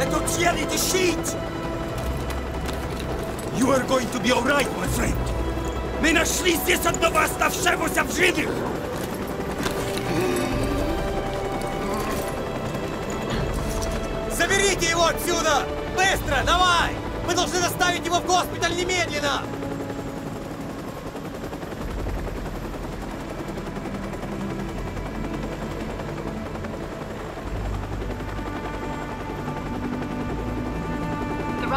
Christianity shit! You are going to be alright, my friend. Мы нашли здесь одного оставшегося в живых! Заберите его отсюда! Быстро, давай! Мы должны доставить его в госпиталь немедленно!